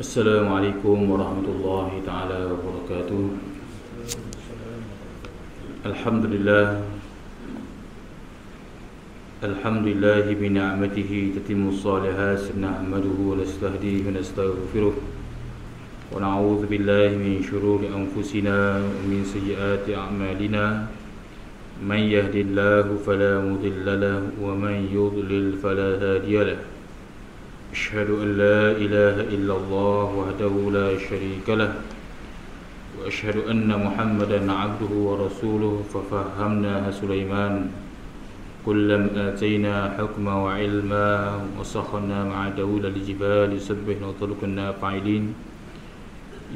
السلام عليكم ورحمة الله تعالى وبركاته. الحمد لله. الحمد لله بنعمته تتم الصالحات. نحمده ونستهديه ونستغفره. ونعوذ بالله من شرور أنفسنا ومن سيئات أعمالنا. من يهد الله فلا مضل له ومن يضلل فلا هادي له. أشهد أن لا إله إلا الله وحده لا شريك له وأشهد أن محمدا عبده ورسوله ففهمناها سليمان. كلا آتينا حكما وعلما وسخرنا مع داود الجبال يسبحن وطلقنا فاعلين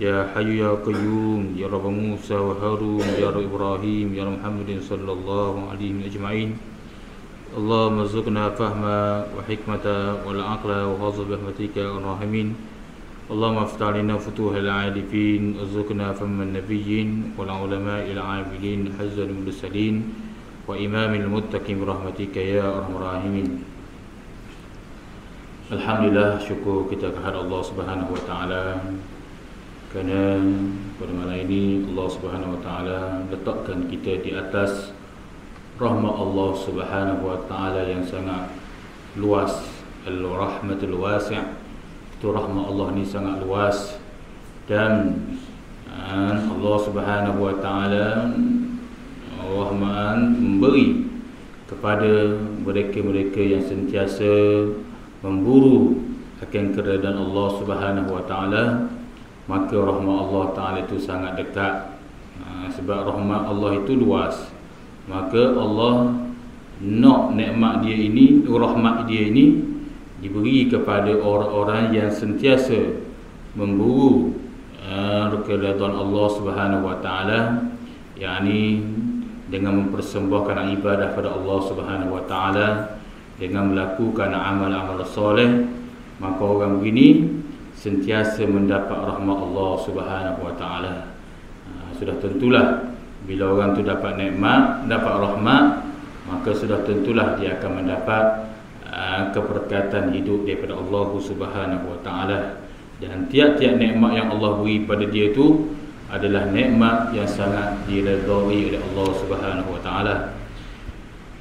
يا حي يا قيوم يا رب موسى وهارون يا رب إبراهيم يا محمد صلى الله عليه أجمعين. اللهم ارزقنا فهما وحكمة والعقل وغض برحمتك الراحمين. اللهم افتح لنا فتوح العارفين. ارزقنا فهم النبيين والعلماء العاملين حز المرسلين وإمام المتقين برحمتك يا أرحم الراحمين. Alhamdulillah syukur kita kepada Allah Subhanahu wa taala kerana pada malam ini Allah Subhanahu wa taala letakkan kita di atas rahmat Allah Subhanahu wa taala yang sangat luas. Al-rahmatul wasi' itu rahmat Allah ni sangat luas. Dan Allah Subhanahu wa taala rahman memberi kepada mereka-mereka yang sentiasa memburu akan keredaan Allah Subhanahu wa taala maka rahmat Allah taala itu sangat dekat. Sebab rahmat Allah itu luas maka Allah nak nikmat dia ini rahmat dia ini diberi kepada orang-orang yang sentiasa memburu uh, keridhaan Allah Subhanahu wa taala yakni dengan mempersembahkan ibadah pada Allah Subhanahu wa taala dengan melakukan amal-amal soleh maka orang begini sentiasa mendapat rahmat Allah Subhanahu wa taala. Uh, sudah tentulah bila orang tu dapat nikmat, dapat rahmat, maka sudah tentulah dia akan mendapat uh, keberkatan hidup daripada Allah Subhanahu Wa Taala. Dan tiap-tiap nikmat yang Allah beri pada dia tu adalah nikmat yang sangat diredai oleh Allah Subhanahu Wa Taala.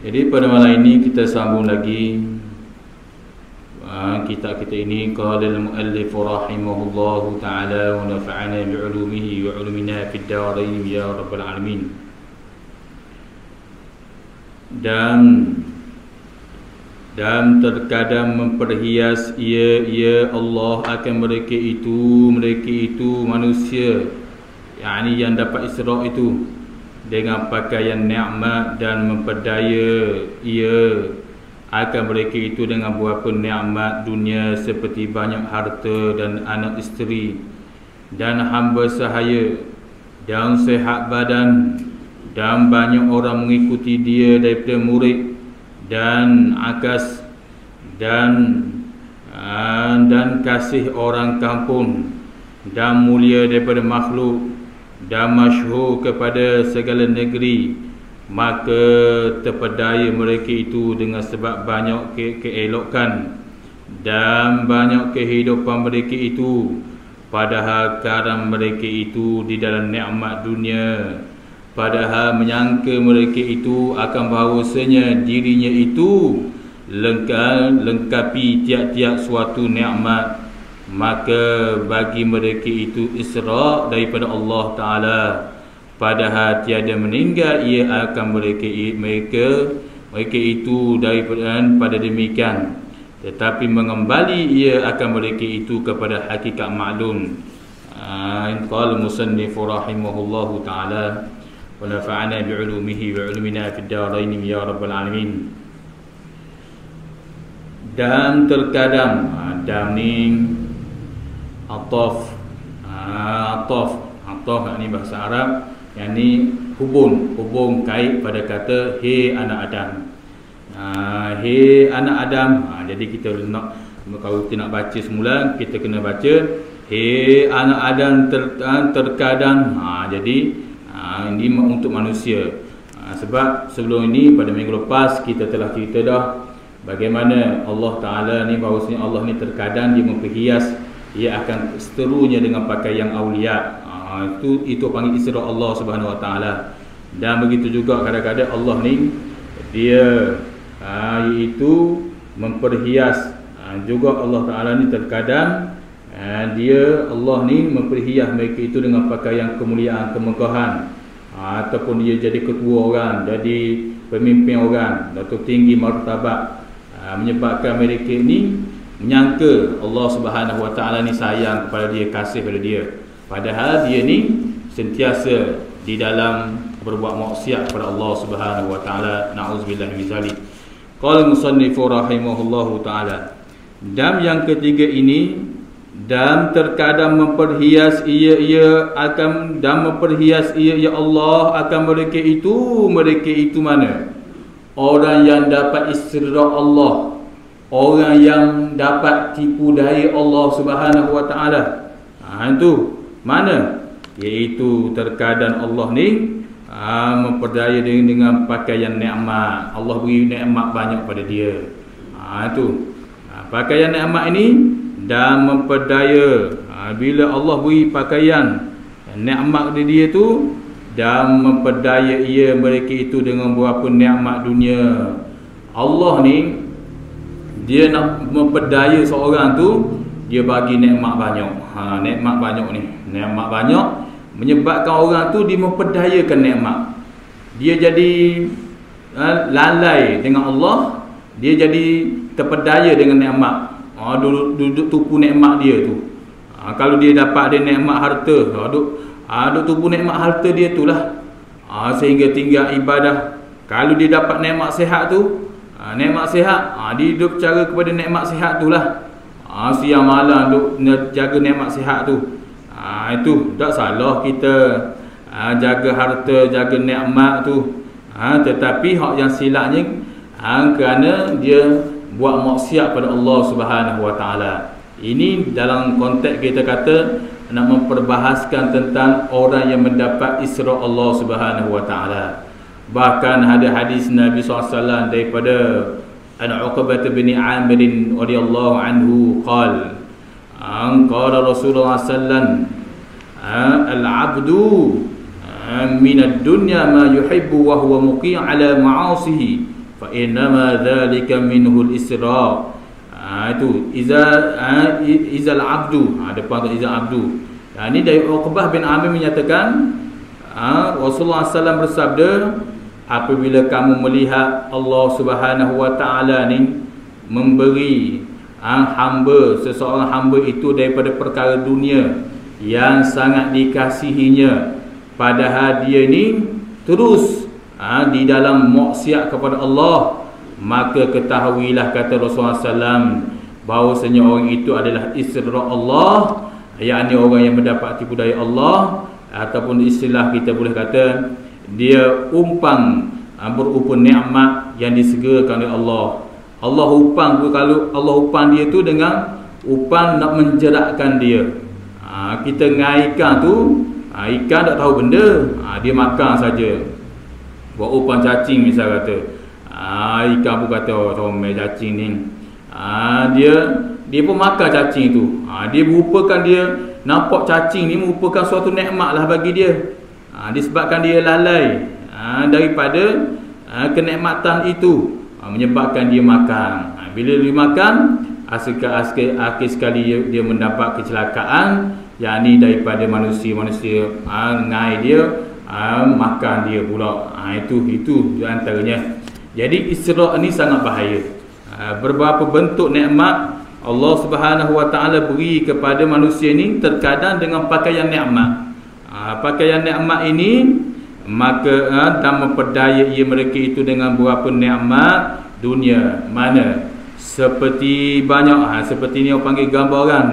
Jadi pada malam ini kita sambung lagi kitab kita ini qala al-muallif rahimahullahu taala wa nafa'ana bi 'ulumihi wa 'ulumina fid darain ya rabbal alamin. Dan dan terkadang memperhias ia ia Allah akan mereka itu mereka itu manusia. Yakni yang dapat isra itu dengan pakaian nikmat dan memperdaya ia akan mereka itu dengan beberapa nikmat dunia seperti banyak harta dan anak isteri dan hamba sahaya dan sehat badan dan banyak orang mengikuti dia daripada murid dan akas dan uh, dan kasih orang kampung dan mulia daripada makhluk dan masyhur kepada segala negeri maka terpedaya mereka itu dengan sebab banyak ke keelokan dan banyak kehidupan mereka itu. Padahal karam mereka itu di dalam nikmat dunia. Padahal menyangka mereka itu akan bahawasanya dirinya itu lengkap lengkapi tiap-tiap suatu nikmat. Maka bagi mereka itu isra daripada Allah taala padahal tiada meninggal ia akan mereka mereka mereka itu daripada pada demikian. Tetapi mengembali ia akan mereka itu kepada hakikat maklum. Qala musannif rahimahullahu taala wa nafa'ana bi'ulumihi wa 'ulumina fid darain ya rabbal alamin. Dan terkadang dam ni ataf ataf ataf ni bahasa Arab yang ni hubung hubung kait pada kata he anak Adam. Ha, he anak Adam. Ha, jadi kita nak kalau kita nak baca semula kita kena baca he anak Adam ter, terkadang. Ha, jadi ha, ini untuk manusia. Ha, sebab sebelum ini pada minggu lepas kita telah cerita dah bagaimana Allah Ta'ala ni bahawasanya Allah ni terkadang dia memperhias ia akan seterunya dengan pakaian aulia ha, itu itu panggil isra Allah Subhanahu Wa Taala. Dan begitu juga kadang-kadang Allah ni dia ha, iaitu memperhias ha, juga Allah Taala ni terkadang ha, dia Allah ni memperhias mereka itu dengan pakaian kemuliaan kemegahan. Ha, ataupun dia jadi ketua orang jadi pemimpin orang atau tinggi martabat. Ha, menyebabkan mereka ini menyangka Allah Subhanahu Wa Taala ni sayang kepada dia kasih kepada dia padahal dia ni sentiasa di dalam berbuat maksiat kepada Allah Subhanahu wa taala. Naudzubillah min zalik. Qala musannif rahimahullahu taala dam yang ketiga ini dan terkadang memperhias ia ia akan dan memperhias ia ya Allah akan mereka itu mereka itu mana? Orang yang dapat istirah Allah orang yang dapat tipu daya Allah Subhanahu wa taala. Ha itu mana? Iaitu terkadang Allah ni ha, memperdaya dengan, dengan pakaian nikmat. Allah beri nikmat banyak pada dia. Ha itu ha, pakaian nikmat ini dan memperdaya. Ha, bila Allah beri pakaian nikmat di dia tu dan memperdaya ia mereka itu dengan berapa nikmat dunia. Allah ni dia nak memperdaya seorang tu dia bagi nikmat banyak. Ha nikmat banyak ni nikmat banyak. Menyebabkan orang tu dia memperdayakan nikmat. Dia jadi uh, lalai dengan Allah dia jadi terpedaya dengan nikmat. Uh, duduk, duduk tupu nikmat dia tu. Uh, kalau dia dapat ada nikmat harta uh, duduk, uh, duduk tupu nikmat harta dia tu lah. Uh, sehingga tinggal ibadah. Kalau dia dapat nikmat sihat tu uh, nikmat sihat uh, dia hidup cara kepada nikmat sihat tu lah. Uh, siang malam duduk jaga nikmat sihat tu Itu tak salah kita ha, jaga harta, jaga nikmat tu. Ha, tetapi hak yang silapnya ha, kerana dia buat maksiat pada Allah Subhanahu Wa Taala. Ini dalam konteks kita kata nak memperbahaskan tentang orang yang mendapat Isra Allah Subhanahu Wa Taala. Bahkan ada hadis Nabi SAW daripada An Uqbah bin Amir radhiyallahu anhu qala an qala Rasulullah sallallahu al-'abdu min ad-dunya ma yuhibbu wa huwa ala ma'asihi fa inma dhalika minhu al-isra. Itu iza izal abdu ha, depan tu izal abdu. Ha, ini dari Uqbah bin Amir menyatakan ha, Rasulullah SAW bersabda apabila kamu melihat Allah Subhanahu Wa Taala ni memberi ha, hamba seseorang hamba itu daripada perkara dunia yang sangat dikasihinya. Padahal dia ni terus ha, di dalam maksiat kepada Allah maka ketahuilah kata Rasulullah SAW bahawasanya orang itu adalah isra Allah yakni orang yang mendapat tipu daya Allah ataupun istilah kita boleh kata dia umpang ha, berupa nikmat yang disegerakan oleh Allah. Allah upang kalau Allah upang dia tu dengan upang nak menjerakkan dia ha, kita ngai ikan tu ha, ikan tak tahu benda. Ha, dia makan saja. Buat upan cacing misal kata. Ha, ikan pun kata oh, comel cacing ni. Ha, dia dia pun makan cacing tu. Ha, dia merupakan dia nampak cacing ni merupakan suatu nikmat lah bagi dia. Ha, disebabkan dia lalai. Ha, daripada ha, kenikmatan itu ha, menyebabkan dia makan. Ha, bila dia makan akhir sekali dia, dia mendapat kecelakaan yakni daripada manusia-manusia ha, ngai dia ha, makan dia pula. Ha, itu itu antaranya. Jadi isra' ni sangat bahaya. Ha, beberapa bentuk nikmat Allah Subhanahu Wa Taala beri kepada manusia ni terkadang dengan pakaian nikmat. Ha, pakaian nikmat ini maka ha, dan memperdaya ia mereka itu dengan beberapa nikmat dunia. Mana? Seperti banyak ha, seperti ni orang panggil gambaran.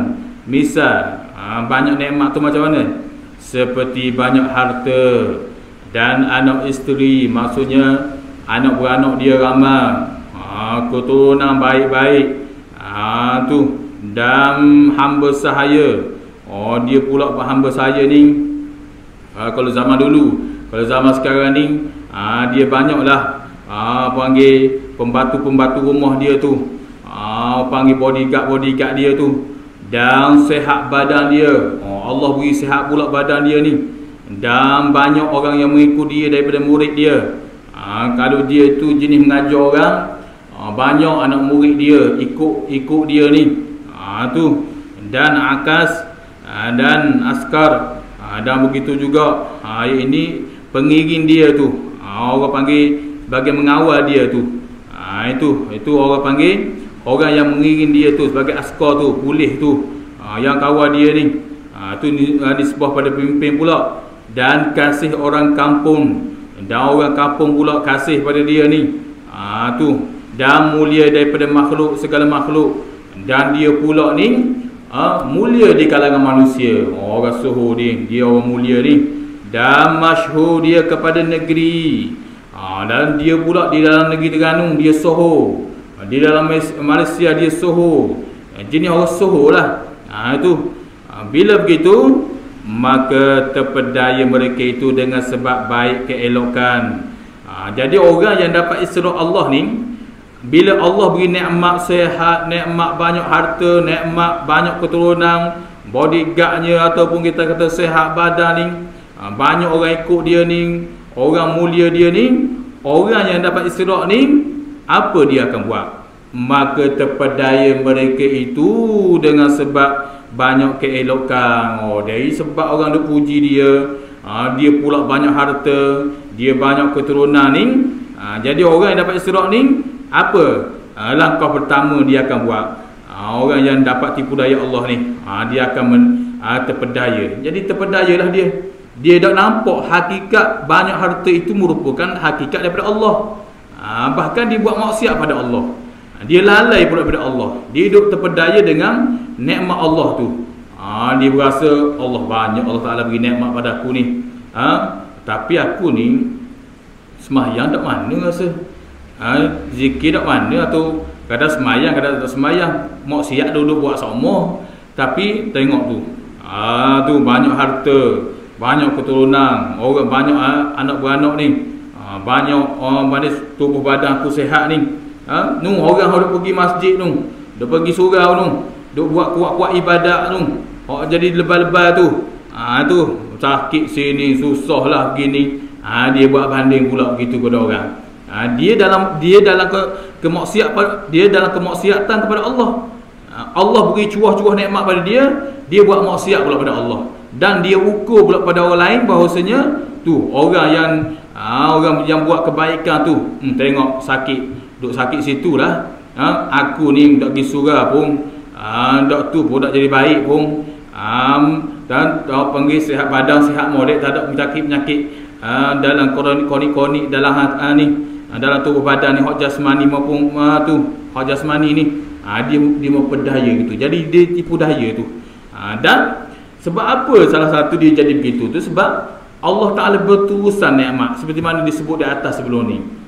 Misal ha, banyak nikmat tu macam mana? Seperti banyak harta dan anak isteri maksudnya anak beranak dia ramai. Ha, keturunan baik-baik. Ha, tu dan hamba sahaya. Oh dia pula hamba saya ni. Ha, kalau zaman dulu kalau zaman sekarang ni ha, dia banyaklah ha, panggil pembantu-pembantu rumah dia tu. Ha, panggil bodyguard-bodyguard dia tu dan sehat badan dia. Oh, Allah beri sehat pula badan dia ni. Dan banyak orang yang mengikut dia daripada murid dia. Ha, kalau dia tu jenis mengajar orang ha, banyak anak murid dia ikut ikut dia ni. Ha, tu. Dan akas ha, dan askar ha, dan begitu juga. Ha, ini pengiring dia tu. Ha, orang panggil sebagai mengawal dia tu. Ha, itu itu orang panggil orang yang mengiring dia tu sebagai askar tu pulih tu ha, yang kawal dia ni ha, tu ha, sebuah pada pemimpin pula. Dan kasih orang kampung dan orang kampung pula kasih pada dia ni ha, tu. Dan mulia daripada makhluk segala makhluk. Dan dia pula ni ha, mulia di kalangan manusia. Orang suhu ni dia orang mulia ni. Dan masyhur dia kepada negeri. Ha, dan dia pula di dalam negeri Terengganu dia soho di dalam Malaysia dia soho jenis orang soho lah. Ha, itu. Ha, bila begitu maka terpedaya mereka itu dengan sebab baik keelokan. Ha, jadi orang yang dapat isra Allah ni bila Allah beri nikmat sehat nikmat banyak harta nikmat banyak keturunan bodyguardnya ataupun kita kata sehat badan ni ha, banyak orang ikut dia ni orang mulia dia ni orang yang dapat isra ni apa dia akan buat maka terpedaya mereka itu dengan sebab banyak keelokan. Oh dari sebab orang dia puji dia. Ha, dia pula banyak harta. Dia banyak keturunan ni. Ha, jadi orang yang dapat isra ni apa? Ha, langkah pertama dia akan buat. Ha, orang yang dapat tipu daya Allah ni ha, dia akan men, ha, terpedaya. Jadi terpedayalah dia. Dia tak nampak hakikat banyak harta itu merupakan hakikat daripada Allah. Ha, bahkan dia buat maksiat pada Allah dia lalai pula daripada Allah. Dia hidup terpedaya dengan nikmat Allah tu. Ha, dia berasa Allah banyak Allah Ta'ala beri nikmat pada aku ni. Ha, tapi aku ni semayang tak mana rasa. Ha, zikir tak mana atau kadang semayang kadang tak semayang. Maksiat dulu buat semua tapi tengok tu. Ha, tu banyak harta banyak keturunan orang banyak anak beranak ni. Ha, banyak orang mana tubuh badan aku sehat ni ha? nu orang harus pergi masjid tu dia pergi surau tu dia buat kuat-kuat ibadat tu orang jadi lebay-lebay tu. Ha, tu. Sakit sini susah lah begini ha, dia buat banding pula begitu kepada orang. Ha, dia dalam dia dalam ke, kemaksiat dia dalam kemaksiatan kepada Allah. Ha, Allah beri cuah-cuah nikmat pada dia dia buat maksiat pula pada Allah. Dan dia ukur pula pada orang lain bahawasanya tu orang yang ha, orang yang buat kebaikan tu hmm, tengok sakit duk sakit situ lah. Ha, aku ni tak pergi surah pun. Ha, tu pun tak jadi baik pun. Ha, dan tak panggil sihat badan sihat modek tak ada penyakit-penyakit ha, dalam koni-koni dalam ha, ni. Ha, dalam tubuh badan ni hak jasmani maupun ha, tu hak jasmani ni. Ha, dia dia mau pedaya gitu. Jadi dia tipu daya tu. Ha, dan sebab apa salah satu dia jadi begitu tu? Sebab Allah Ta'ala berturusan nikmat. Seperti mana disebut di atas sebelum ni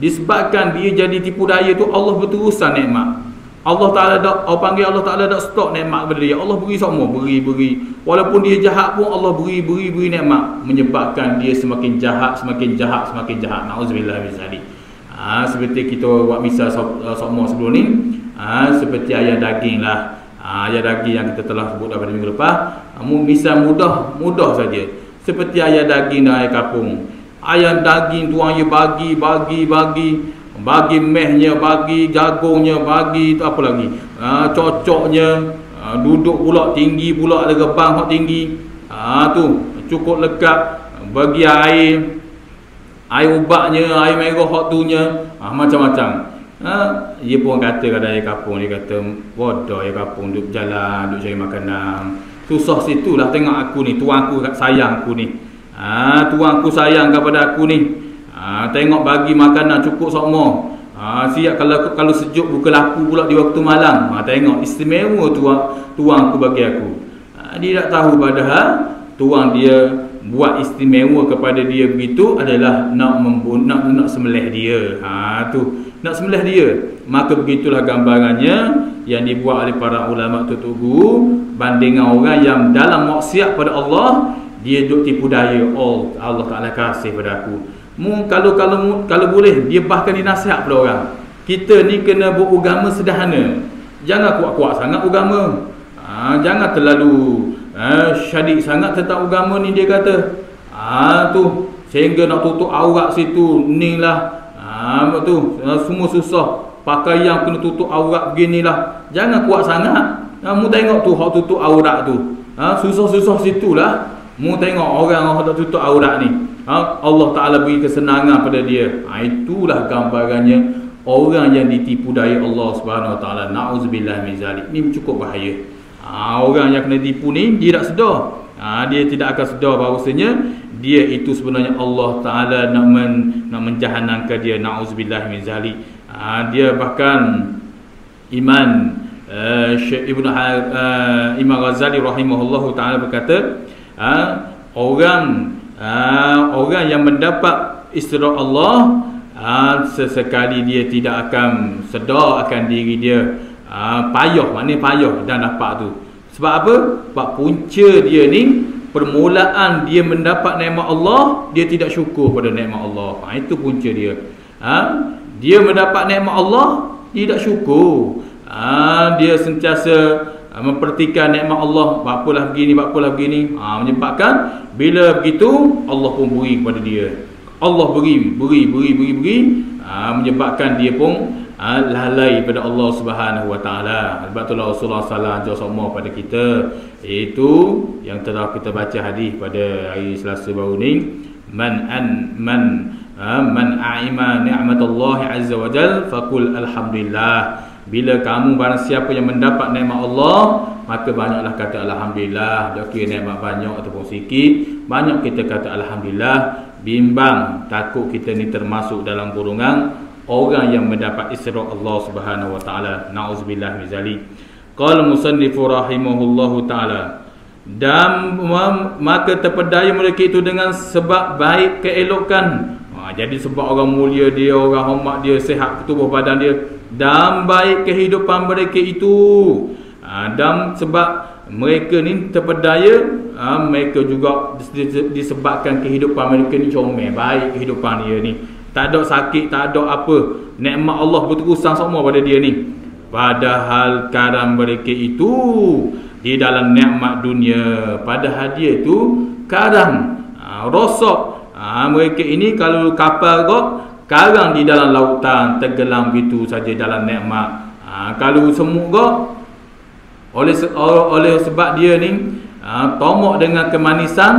disebabkan dia jadi tipu daya tu Allah berturusan nikmat. Allah Ta'ala tak Allah panggil Allah Ta'ala tak stok nikmat kepada dia. Allah beri semua beri beri walaupun dia jahat pun Allah beri beri nikmat. Menyebabkan dia semakin jahat semakin jahat semakin jahat. Na'udzubillah min ha, seperti kita buat misal semua sebelum ni. Ha, seperti ayam daging lah. Ha, ayam daging yang kita telah sebut pada minggu lepas. Ha, misal mudah mudah saja. Seperti ayam daging dan ayam kapung ayam daging tuan ya bagi bagi bagi. Bagi mehnya bagi jagungnya bagi tu apa lagi? Ha, cocoknya. Ha, duduk pula tinggi pula ada gebang hak tinggi. Ha, tu. Cukup lekat. Bagi air. Air ubatnya air merah hak tunya. Ha, macam-macam. Ha, dia pun kata kadang dia kapung dia kata bodoh dia kapung duduk jalan duduk cari makanan. Susah situ lah tengok aku ni tuan aku sayang aku ni ha, tuan aku sayang kepada aku ni. Ha, tengok bagi makanan cukup semua ha, siap kalau kalau sejuk buka laku pula di waktu malam. Ha, tengok istimewa tuan tuan aku bagi aku. Ha, dia tak tahu padahal tuan dia buat istimewa kepada dia begitu adalah nak membunuh nak, nak sembelih dia. Ha tu. Nak sembelih dia. Maka begitulah gambarannya yang dibuat oleh para ulama tutugu bandingan orang yang dalam maksiat pada Allah dia duk tipu daya oh Allah Taala kasih pada aku. Mu kalau kalau kalau boleh dia bahkan dinasihat pada orang. Kita ni kena beragama sederhana. Jangan kuat-kuat sangat agama. Ha, ha, jangan terlalu ha, syadik sangat tentang agama ni dia kata. Ha, tu sehingga nak tutup aurat situ ni lah ha, tu semua susah. Pakai yang kena tutup aurat beginilah. Jangan kuat sangat. Ha, mu tengok tu hak tutup aurat tu. Ha, susah-susah situlah mu tengok orang yang tak tutup aurat ni. Ha, Allah Ta'ala beri kesenangan pada dia. Ha, itulah gambarannya orang yang ditipu daya Allah Subhanahu nauzubillah min zalik. Ni cukup bahaya. Ha, orang yang kena tipu ni dia tak sedar. Ha, dia tidak akan sedar bahawasanya dia itu sebenarnya Allah Taala nak men, nak menjahanamkan dia. Nauzubillah min zalik. Ha, dia bahkan iman uh, Syekh Ibn uh, Imam Ghazali rahimahullahu taala berkata uh, orang uh, orang yang mendapat istirahat Allah ha, sesekali dia tidak akan sedar akan diri dia. Ha, payah mana payah dan dapat tu. Sebab apa? Sebab punca dia ni permulaan dia mendapat nikmat Allah dia tidak syukur pada nikmat Allah. Ha, itu punca dia. Ha, dia mendapat nikmat Allah tidak syukur. Ha, dia sentiasa memperhatikan nikmat Allah. Apalah begini apalah begini ha, menyebabkan bila begitu Allah pun beri kepada dia. Allah beri, beri, beri, beri, beri. Ha, menyebabkan dia pun ha, lalai pada Allah Subhanahu Wa Taala. Sebab itulah Rasulullah sallallahu alaihi wasallam pada kita itu yang telah kita baca hadis pada hari Selasa baru ni man an man ha, man a'ima ni'matullah azza wa jal faqul alhamdulillah bila kamu barang siapa yang mendapat nikmat Allah maka banyaklah kata alhamdulillah. Kira nikmat banyak ataupun sikit. Banyak kita kata alhamdulillah. Bimbang takut kita ni termasuk dalam golongan orang yang mendapat isra Allah Subhanahu wa taala. Naudzubillah min zalik. Qala musannif rahimahullahu taala dan maka terpedaya mereka itu dengan sebab baik keelokan jadi sebab orang mulia dia orang hormat dia sehat tubuh badan dia dan baik kehidupan mereka itu. Ha, dan sebab mereka ni terpedaya ha, mereka juga disebabkan kehidupan mereka ni comel. Baik kehidupan dia ni. Tak ada sakit tak ada apa. Nikmat Allah berterusan semua pada dia ni. Padahal karam mereka itu di dalam nikmat dunia. Padahal dia tu kadang ha, rosak ha, mereka ini kalau kapal kok karang di dalam lautan tenggelam gitu saja dalam nikmat. Ha, kalau semut kok oleh oleh sebab dia ni uh, tomok dengan kemanisan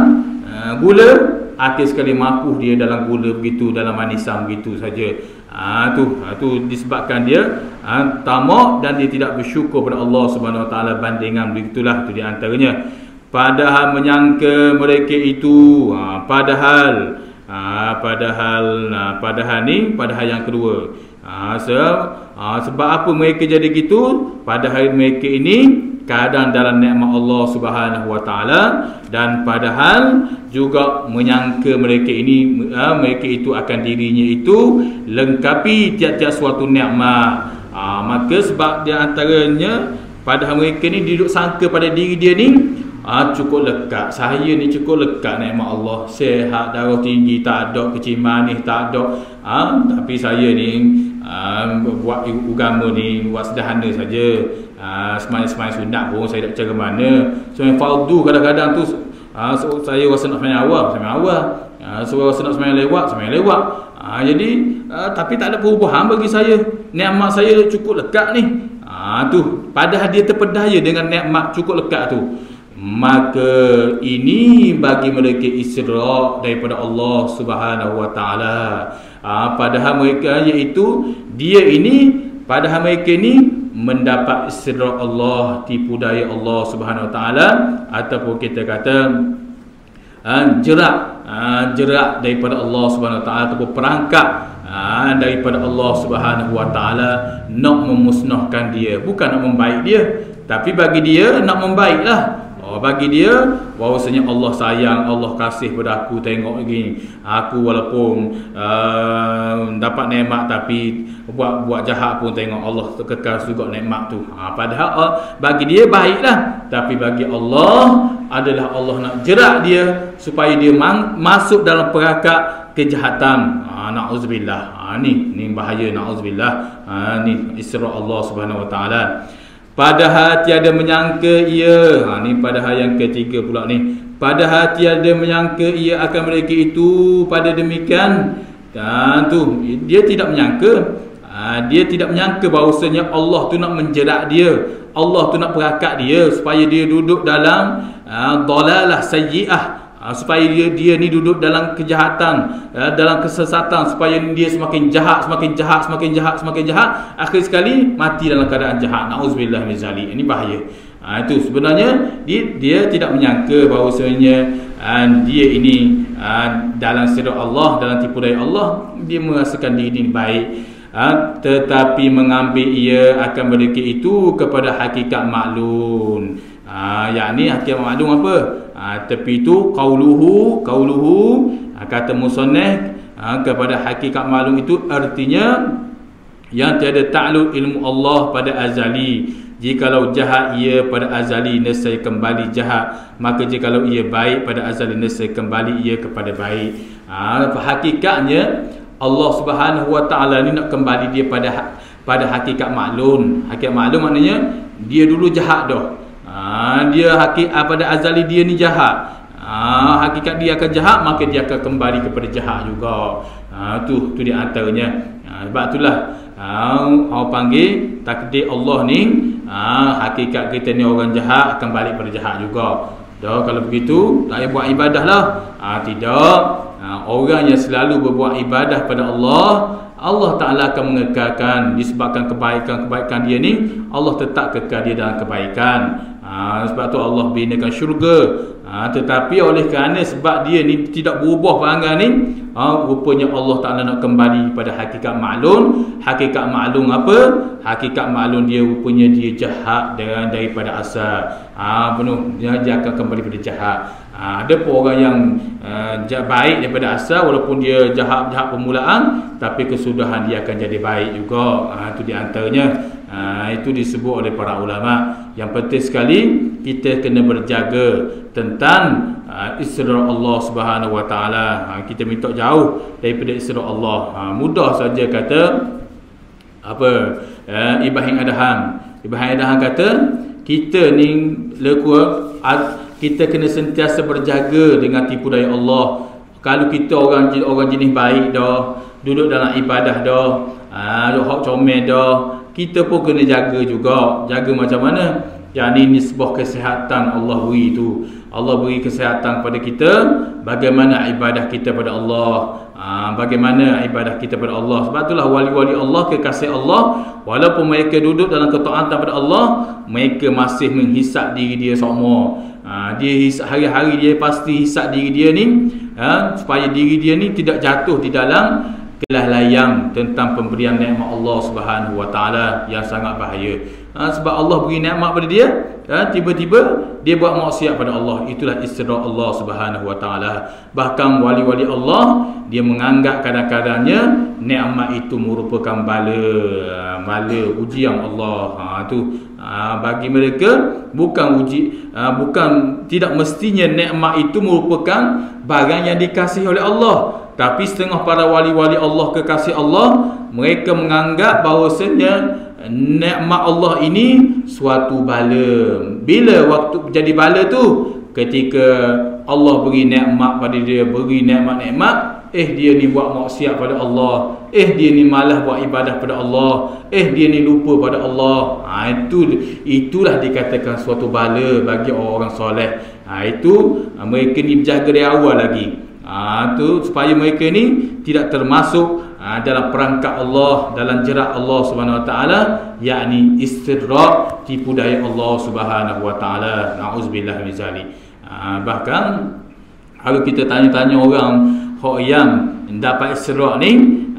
uh, gula akhir sekali makuh dia dalam gula begitu dalam manisan begitu saja. Ah tu ha, tu disebabkan dia ha, tamak dan dia tidak bersyukur kepada Allah Subhanahu Wa Taala bandingan begitulah tu di antaranya padahal menyangka mereka itu ha, padahal ha, padahal ha, padahal ni padahal yang kedua. Ha, sebab, ha, sebab apa mereka jadi gitu? Padahal mereka ini keadaan dalam nikmat Allah Subhanahu wa taala dan padahal juga menyangka mereka ini uh, mereka itu akan dirinya itu lengkapi tiap-tiap suatu nikmat. Uh, maka sebab di antaranya padahal mereka ni duduk sangka pada diri dia ni uh, cukup lekat. Saya ni cukup lekat nikmat Allah. Sehat darah tinggi tak ada kecil manis tak ada. Uh, tapi saya ni uh, buat agama ni buat sederhana saja. Ah, semayang-semayang sunat pun saya tak cara mana. Semayang fardu kadang-kadang tu uh, saya rasa nak semayang awal semayang awal. Uh, so rasa nak semayang lewat semayang lewat. Uh, jadi uh, tapi tak ada perubahan bagi saya. Nikmat saya cukup lekat ni. Uh, tu. Padahal dia terpedaya dengan nikmat cukup lekat tu maka ini bagi mereka isra daripada Allah Subhanahu wa taala. Padahal mereka iaitu dia ini padahal mereka ini mendapat istidrak Allah tipu daya Allah Subhanahu Wa Taala ataupun kita kata ha, jerak ha, jerak daripada Allah Subhanahu Wa Taala ataupun perangkap ha, daripada Allah Subhanahu Wa Taala nak memusnahkan dia. Bukan nak membaik dia tapi bagi dia nak membaiklah Oh, bagi dia bahawasanya Allah sayang, Allah kasih pada aku tengok lagi. Aku walaupun uh, dapat nikmat tapi buat buat jahat pun tengok Allah kekal juga nikmat tu. Ha, padahal uh, bagi dia baiklah, tapi bagi Allah adalah Allah nak jerak dia supaya dia masuk dalam perangkap kejahatan. Ha, nauzubillah. Ha, ni ni bahaya nauzubillah. Ha, ni Isra Allah Subhanahu Wa Taala. Padahal tiada menyangka ia. Ha ni padahal yang ketiga pula ni. Padahal tiada menyangka ia akan mereka itu. Pada demikian dan tu dia tidak menyangka. Ha, dia tidak menyangka bahawasanya Allah tu nak menjerat dia. Allah tu nak perakat dia supaya dia duduk dalam ha, dalalah sayyi'ah ha, supaya dia dia ni duduk dalam kejahatan ha, dalam kesesatan supaya dia semakin jahat semakin jahat semakin jahat semakin jahat akhir sekali mati dalam keadaan jahat. Naudzubillah min zalik. Ini bahaya. Ha, itu sebenarnya dia dia tidak menyangka bahawasanya dan dia ini dalam sirah Allah dalam tipu daya Allah dia merasakan diri ini baik uh, tetapi mengambil ia akan mereka itu kepada hakikat maklun uh, yakni hakikat maklum apa? Uh, tepi itu qauluhu qauluhu uh, kata musannaf uh, kepada hakikat maklum itu artinya yang tiada takluk ilmu Allah pada azali. Jikalau jahat ia pada azali nescaya kembali jahat. Maka jikalau ia baik pada azali nescaya kembali ia kepada baik. Ha, Hakikatnya Allah subhanahu wa ta'ala ni nak kembali dia pada ha, pada hakikat maklum. Hakikat maklum maknanya dia dulu jahat dah. Ha, Dia hakikat ha, pada azali dia ni jahat. Ha, Hakikat dia akan jahat maka dia akan kembali kepada jahat juga. Ha, tu, tu di antaranya. Ha, Sebab itulah ha, panggil takdir Allah ni ha, hakikat kita ni orang jahat akan balik pada jahat juga dah kalau begitu tak payah buat ibadah lah. Ha, tidak. Ha, orang yang selalu berbuat ibadah pada Allah Allah Ta'ala akan mengekalkan disebabkan kebaikan-kebaikan dia ni Allah tetap kekal dia dalam kebaikan ha, sebab tu Allah binakan syurga. Ha, tetapi oleh kerana sebab dia ni tidak berubah perangai ni ha, rupanya Allah Ta'ala nak kembali pada hakikat maklum. Hakikat maklum apa? hakikat maklum dia rupanya dia jahat dengan daripada asal ha, penuh dia, dia akan kembali pada jahat. Ha, ada pun orang yang uh, baik daripada asal walaupun dia jahat-jahat permulaan tapi kesudahan dia akan jadi baik juga. Ha, itu di antaranya ha, itu disebut oleh para ulama. Yang penting sekali kita kena berjaga tentang uh, isra Allah Subhanahu Wa Taala. Ha, kita minta jauh daripada isra Allah. Ha, mudah saja kata apa uh, Ibrahim Adham. Ibrahim Adham kata kita ni leku kita kena sentiasa berjaga dengan tipu daya Allah. Kalau kita orang orang jenis baik dah duduk dalam ibadah dah ah hak comel dah kita pun kena jaga juga. Jaga macam mana? Yang ini sebuah kesihatan Allah beri itu Allah beri kesihatan kepada kita bagaimana ibadah kita pada Allah. Ha, bagaimana ibadah kita pada Allah. Sebab itulah wali-wali Allah kekasih Allah walaupun mereka duduk dalam ketaatan pada Allah mereka masih menghisap diri dia semua. Ha, dia hari-hari dia pasti hisap diri dia ni ha, supaya diri dia ni tidak jatuh di dalam kelalaian tentang pemberian nikmat Allah Subhanahu wa taala yang sangat bahaya. Ha, sebab Allah beri nikmat pada dia ha, tiba-tiba dia buat maksiat pada Allah. Itulah istira Allah Subhanahu wa taala. Bahkan wali-wali Allah dia menganggap kadang-kadangnya nikmat itu merupakan bala ha, bala ujian Allah. Ha tu ha, bagi mereka bukan uji ha, bukan tidak mestinya nikmat itu merupakan barang yang dikasihi oleh Allah tapi setengah para wali-wali Allah kekasih Allah mereka menganggap bahawasanya nikmat Allah ini suatu bala. Bila waktu jadi bala tu? Ketika Allah beri nikmat pada dia, beri nikmat-nikmat, eh dia ni buat maksiat pada Allah, eh dia ni malah buat ibadah pada Allah, eh dia ni lupa pada Allah. Ha, itu itulah dikatakan suatu bala bagi orang-orang soleh. Ha, itu ha, mereka ni berjaga dari awal lagi. Ha, tu supaya mereka ni tidak termasuk ha, dalam perangkap Allah dalam jerat Allah Subhanahu Wa Taala yakni istidrak tipu daya Allah Subhanahu Wa Taala. Naudzubillah min zalik. Ha, bahkan kalau kita tanya-tanya orang hak yang dapat istidrak ni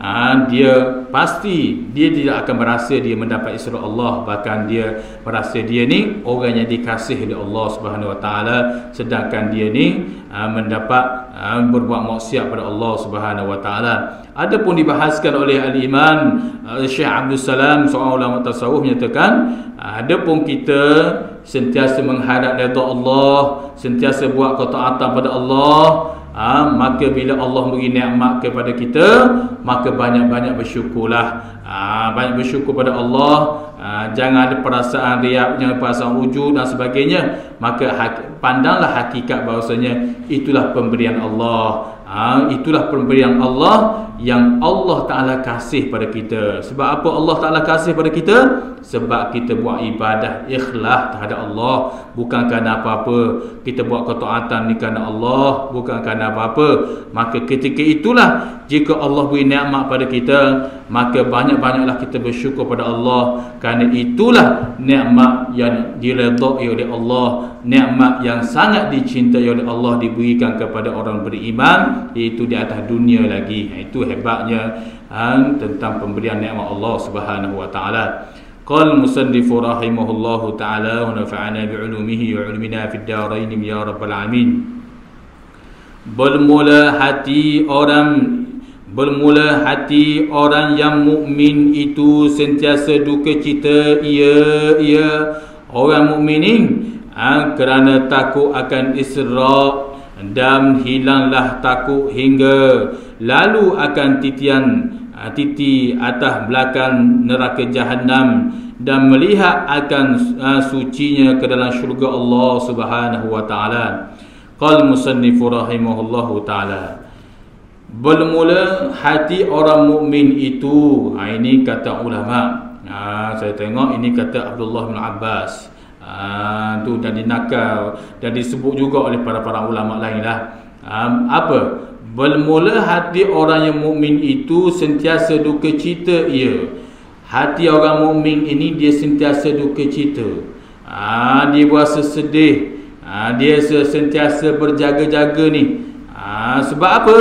ha, dia pasti dia tidak akan merasa dia mendapat istidrak Allah. Bahkan dia merasa dia ni orang yang dikasih oleh Allah Subhanahu Wa Taala. Sedangkan dia ni ha, mendapat ha, berbuat maksiat pada Allah Subhanahu Wa Taala. Adapun dibahaskan oleh al-Iman uh, Syekh Abdul Salam seorang ulama tasawuf menyatakan adapun kita sentiasa mengharap redha Allah, sentiasa buat ketaatan pada Allah, ha, maka bila Allah beri nikmat kepada kita maka banyak-banyak bersyukurlah. Ha, banyak bersyukur pada Allah. Ha, jangan ada perasaan riak jangan ada perasaan wujud dan sebagainya. Maka pandanglah hakikat bahawasanya itulah pemberian Allah ha, itulah pemberian Allah yang Allah Ta'ala kasih pada kita. Sebab apa Allah Ta'ala kasih pada kita? Sebab kita buat ibadah ikhlas terhadap Allah. Bukan kerana apa-apa. Kita buat ketaatan ni kerana Allah bukan kerana apa-apa. Maka ketika itulah jika Allah beri nikmat pada kita maka banyak-banyaklah kita bersyukur pada Allah. Kerana itulah nikmat yang diredai oleh Allah. Nikmat yang sangat dicintai oleh Allah diberikan kepada orang beriman iaitu di atas dunia lagi itu hebatnya ha, tentang pemberian nikmat Allah Subhanahu wa taala. Qal musannif rahimahullahu taala wa nafa'ana bi 'ulumihi wa 'ulumina fid darain ya rabbal alamin. Bermula hati orang Bermula hati orang yang mukmin itu sentiasa duka cita ia ia orang mukmin ini ha, kerana takut akan Isra' dan hilanglah takut hingga lalu akan titian ah, titi atas belakang neraka jahanam dan melihat akan uh, sucinya ke dalam syurga Allah Subhanahu wa taala. Qal musannif rahimahullahu taala. Bermula hati orang mukmin itu ha, ini kata ulama. Ha, saya tengok ini kata Abdullah bin Abbas Ha, tu dan dinakal dan disebut juga oleh para-para ulama lainlah. Ha, apa? Bermula hati orang yang mukmin itu sentiasa duka cita ia. Hati orang mukmin ini dia sentiasa duka cita. Ha, dia berasa sedih. Ha, dia sentiasa berjaga-jaga ni. Ha, sebab apa?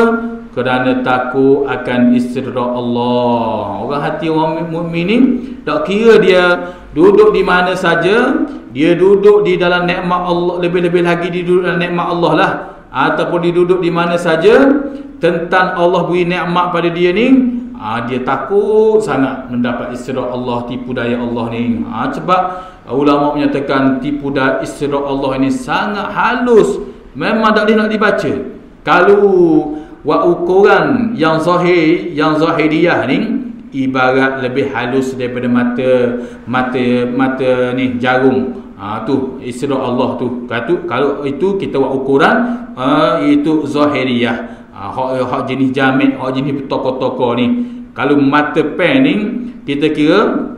Kerana takut akan istirahat Allah. Orang hati orang mukmin ni tak kira dia duduk di mana saja dia duduk di dalam nikmat Allah lebih-lebih lagi dia duduk dalam nikmat Allah lah. Ataupun dia duduk di mana saja tentang Allah beri nikmat pada dia ni ha, dia takut sangat mendapat istirahat Allah tipu daya Allah ni. Ha, sebab ulama menyatakan tipu daya istirahat Allah ini sangat halus. Memang tak boleh nak dibaca. Kalau wa ukuran yang zahir yang zahiriyah ni ibarat lebih halus daripada mata mata mata ni jarum ha tu istilah Allah tu. Kata kalau itu kita buat ukuran uh, itu zahiriyah. Ha hak jenis jamit hak jenis toko-toko ni. Kalau mata pen ni kita kira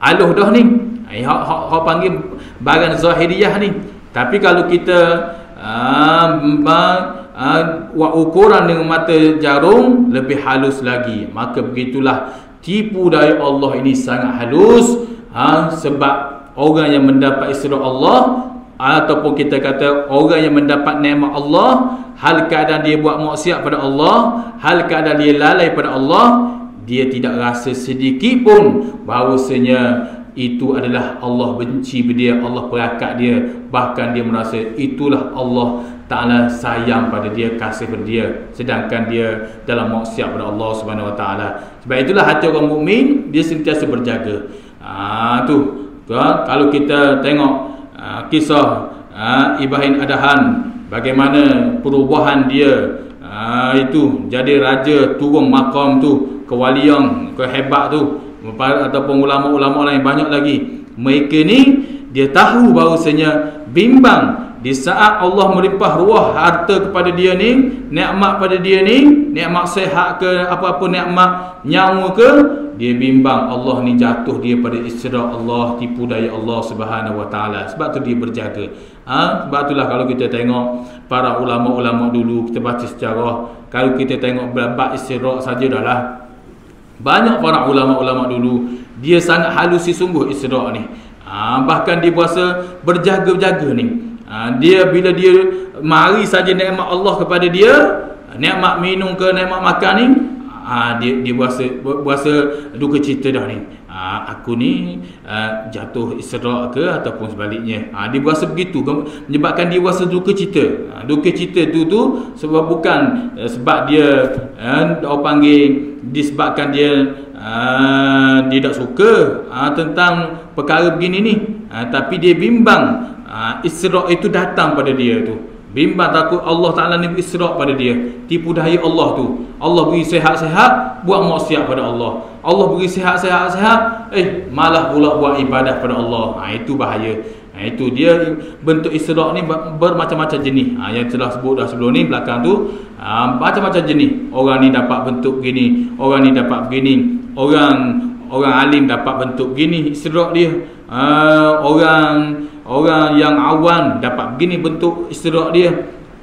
aluh dah ni. Hak hak hak panggil barang zahiriyah ni. Tapi kalau kita uh, uh, ukuran dengan mata jarum lebih halus lagi. Maka begitulah tipu daya Allah ini sangat halus. Ha, sebab orang yang mendapat istirahat Allah ataupun kita kata orang yang mendapat nikmat Allah hal keadaan dia buat maksiat pada Allah hal keadaan dia lalai pada Allah dia tidak rasa sedikit pun bahawasanya itu adalah Allah benci dia Allah perakat dia. Bahkan dia merasa itulah Allah Ta'ala sayang pada dia kasih pada dia. Sedangkan dia dalam maksiat pada Allah Ta'ala. Sebab itulah hati orang mukmin dia sentiasa berjaga. Ha, tu kan? kalau kita tengok ha, kisah ha, Ibrahim Adahan bagaimana perubahan dia ha, itu jadi raja turun makam tu kewalian kehebat tu ataupun ulama-ulama lain banyak lagi mereka ni dia tahu bahawasanya bimbang di saat Allah melimpah ruah harta kepada dia ni nikmat pada dia ni nikmat sehat ke apa-apa nikmat nyawa ke dia bimbang Allah ni jatuh dia pada istirahat Allah tipu daya Allah Subhanahu wa taala. Sebab tu dia berjaga. Ha? sebab itulah kalau kita tengok para ulama-ulama dulu kita baca sejarah kalau kita tengok bab istirahat saja dah lah. Banyak para ulama-ulama dulu dia sangat halusi sungguh istirahat ni. Ha, bahkan dia berasa berjaga-jaga ni ha, dia bila dia mari saja nikmat Allah kepada dia nikmat minum ke nikmat makan ni ha, dia dia berasa berasa duka cita dah ni. Ha, aku ni uh, jatuh istirahat ke ataupun sebaliknya. Ha, dia berasa begitu menyebabkan dia berasa duka cita. Ha, duka cita tu tu sebab bukan uh, sebab dia uh, orang panggil disebabkan dia uh, dia tak suka uh, tentang perkara begini ni uh, tapi dia bimbang uh, istirahat itu datang pada dia tu. Bimbang takut Allah Taala ni berisrak pada dia. Tipu daya Allah tu. Allah beri sehat-sehat buat maksiat pada Allah. Allah beri sehat-sehat sehat eh malah pula buat ibadah pada Allah. Ha, itu bahaya. Ha, itu dia bentuk israk ni bermacam-macam jenis. Ha, yang telah sebut dah sebelum ni belakang tu. Ha, macam-macam jenis. Orang ni dapat bentuk begini orang ni dapat begini. Orang orang alim dapat bentuk begini israk dia. Ha, orang orang yang awam dapat begini bentuk istirahat dia.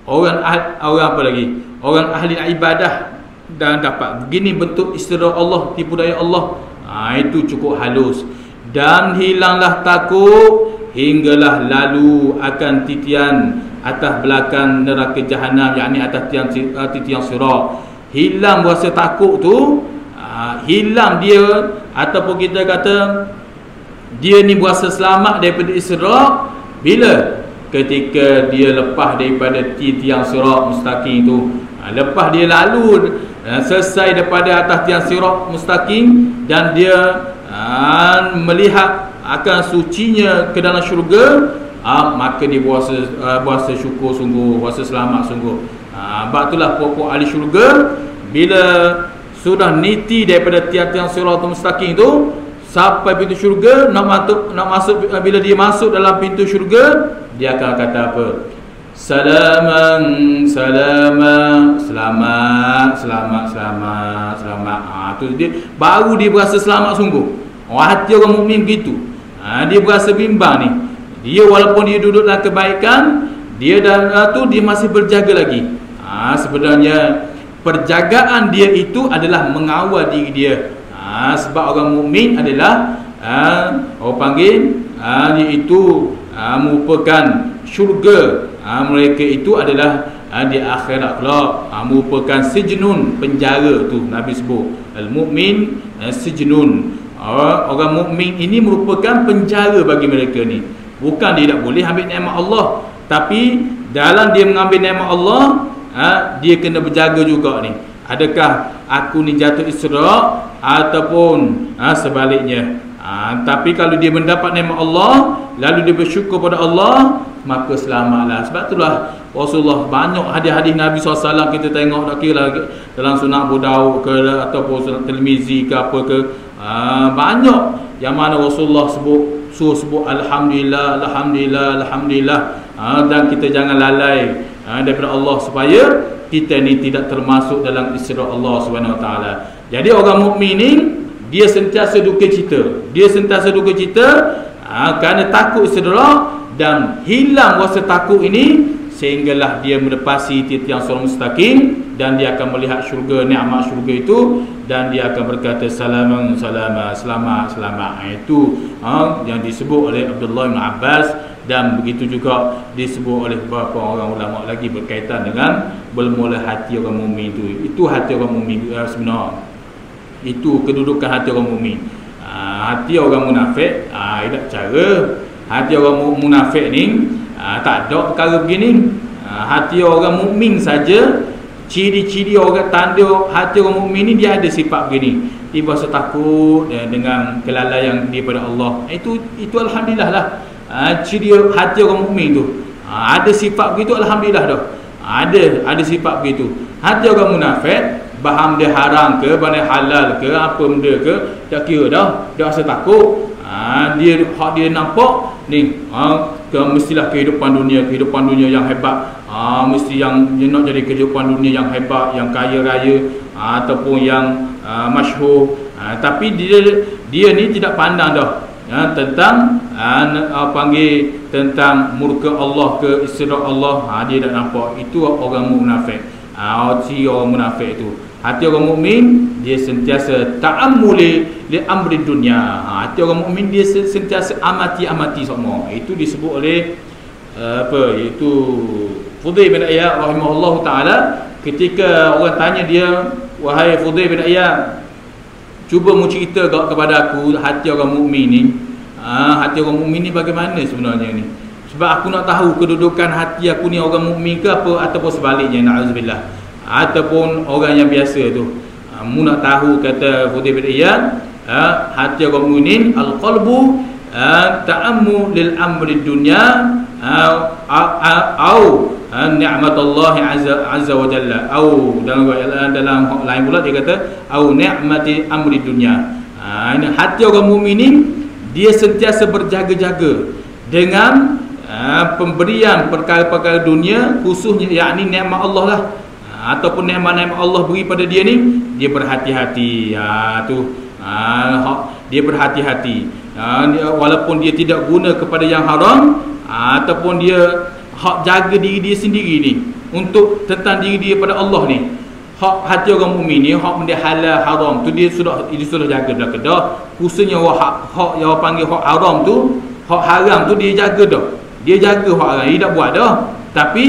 Orang orang apa lagi? Orang ahli ibadah dan dapat begini bentuk istirahat Allah tipu daya Allah. Ha, itu cukup halus. Dan hilanglah takut hinggalah lalu akan titian atas belakang neraka jahanam yakni atas tiang uh, titian sirat hilang rasa takut tu uh, hilang dia ataupun kita kata dia ni berasa selamat daripada isra' bila? Ketika dia lepas daripada tiang sirat mustaqim tu ha, lepas dia lalu ha, selesai daripada atas tiang sirat mustaqim dan dia ha, melihat akan sucinya ke dalam syurga maka dia berasa, berasa syukur sungguh berasa selamat sungguh. Sebab itulah pokok ahli syurga bila sudah niti daripada tiang-tiang sirat mustaqim tu sampai pintu syurga nak masuk nak masuk bila dia masuk dalam pintu syurga dia akan kata apa? Salaman salama selamat selamat selamat selamat. Ha, tu dia baru dia berasa selamat sungguh. Oh, hati orang mukmin begitu. Ha, dia berasa bimbang ni. Dia walaupun dia duduk dalam kebaikan dia dah ah, tu dia masih berjaga lagi. Ha, sebenarnya perjagaan dia itu adalah mengawal diri dia. Ha, sebab orang mukmin adalah ha, orang panggil ha, iaitu ha, merupakan syurga. Ha, mereka itu adalah ha, di akhirat pula ha, merupakan sejnun penjara tu Nabi sebut. Al-mukmin ha, sejnun. Ha, orang mukmin ini merupakan penjara bagi mereka ni. Bukan dia tak boleh ambil nikmat Allah tapi dalam dia mengambil nikmat Allah ha, dia kena berjaga juga ni. Adakah aku ni jatuh isra ataupun ha, sebaliknya? Ha, tapi kalau dia mendapat nikmat Allah lalu dia bersyukur pada Allah maka selamatlah. Sebab itulah Rasulullah banyak hadis-hadis Nabi SAW kita tengok tak kira dalam sunnah Abu Daud ke ataupun sunnah Tirmizi ke apa ke. Ha, banyak yang mana Rasulullah sebut suruh sebut Alhamdulillah Alhamdulillah Alhamdulillah. Ha, dan kita jangan lalai ha, daripada Allah supaya kita ni tidak termasuk dalam istirahat Allah Taala. Jadi orang mukmin ni dia sentiasa duka cita. Dia sentiasa duka cita ha, kerana takut sederah dan hilang rasa takut ini sehinggalah dia menepasi tiang surah mustaqim dan dia akan melihat syurga nikmat syurga itu dan dia akan berkata salamun salama selamat selamat. Ha, itu ha, yang disebut oleh Abdullah bin Abbas dan begitu juga disebut oleh beberapa orang ulama lagi berkaitan dengan bermula hati orang mukmin itu itu hati orang mukmin sebenarnya itu kedudukan hati orang mukmin. Ha, hati orang munafik, ha, ada cara. Hati orang munafik ni ha, tak ada perkara begini. Ha, hati orang mukmin saja ciri-ciri orang tanda hati orang mukmin ni dia ada sifat begini. Dia berasa takut ya, dengan kelalaian daripada Allah. Itu itu alhamdulillah lah. Ha, ciri hati orang mukmin tu. Ha, ada sifat begitu alhamdulillah dah. Ha, ada ada sifat begitu. Hati orang munafik Baham dia haram ke Baham halal ke Apa benda ke Tak kira dah Dia rasa takut ha, Dia hak dia nampak Ni ha, ke, Mestilah kehidupan dunia Kehidupan dunia yang hebat ha, Mesti yang Dia nak jadi kehidupan dunia yang hebat Yang kaya raya ha, Ataupun yang ha, Masyhur ha, Tapi dia Dia ni tidak pandang dah ya, Tentang ha, Panggil Tentang murka Allah ke Istirahat Allah ha, Dia tak nampak Itu orang munafik ha, orang munafik itu Hati orang mukmin dia sentiasa ta'ammuli li amri dunia. Ha, hati orang mukmin dia sentiasa amati-amati semua. Itu disebut oleh uh, apa? Itu Fudayl bin Iyad rahimahullahu taala ketika orang tanya dia, "Wahai Fudayl bin Iyad, cuba mu cerita kepada aku hati orang mukmin ni. Ha, hati orang mukmin ni bagaimana sebenarnya ni?" Sebab aku nak tahu kedudukan hati aku ni orang mukmin ke apa ataupun sebaliknya na'udzubillah. Ataupun orang yang biasa tu. Ha, mu nak tahu kata Fudhi bin ha, hati orang mukmin al-qalbu ha, ta'ammu lil amri dunya au ni'mat Allah azza azza wa jalla. Au dalam dalam lain pula dia kata au ni'mati amri dunia ha, ini hati orang mukmin ni dia sentiasa berjaga-jaga dengan ha, pemberian perkara-perkara dunia khususnya yakni nikmat Allah lah. Ha, ataupun nikmat-nikmat Allah beri pada dia ni dia berhati-hati. Ha tu. Ha, dia berhati-hati. Ha, walaupun dia tidak guna kepada yang haram ha, ataupun dia hak jaga diri dia sendiri ni untuk tentang diri dia pada Allah ni hak hati orang mukmin ni hak benda halal haram tu dia sudah dia sudah jaga dah kedah. Khususnya hak hak yang panggil hak haram tu hak haram tu dia jaga dah. Dia jaga hak haram dia tak buat dah. Tapi